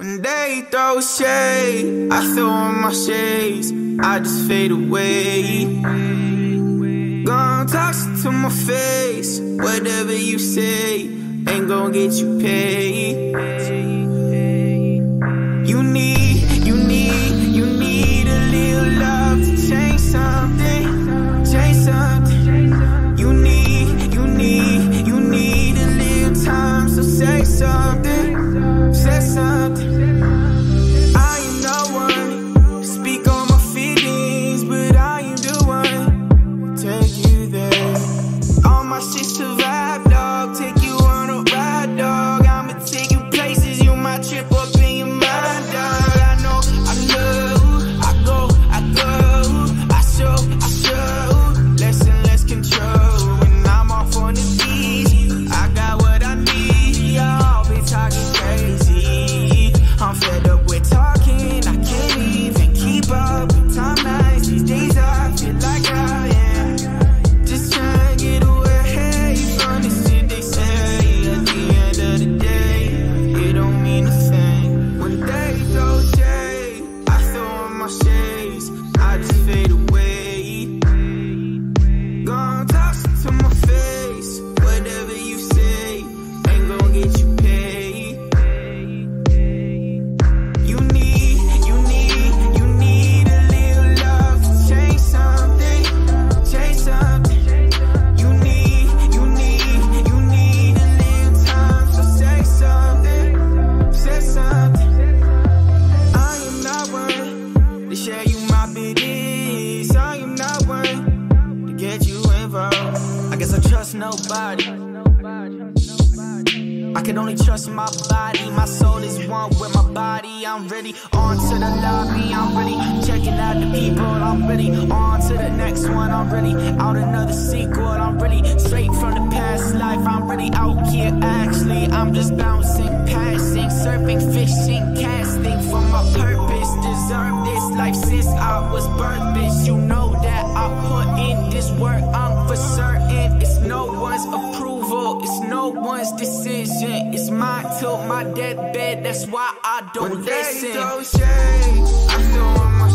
When they throw shade, I throw on my shades. I just fade away. Gonna talk to my face. Whatever you say, ain't gonna get you paid. All my shit to share you my business. I am not one to get you involved. I guess I trust nobody. I can only trust my body. My soul is one with my body. I'm ready on to the lobby. I'm ready checking out the people. I'm ready on to the next one. I'm ready out another sequel. I'm ready straight from the past life. I'm ready out here actually. I'm just bouncing, life since I was birthed. Bitch, you know that I put in this work. I'm for certain. It's no one's approval. It's no one's decision. It's mine till my deathbed. That's why I don't When they listen. throw shade, I throw on my